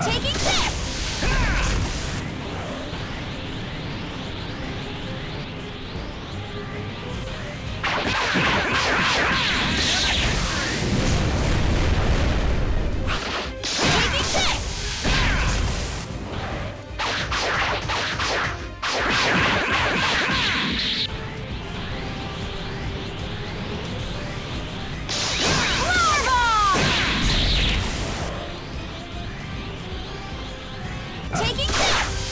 Taking steps. Taking this!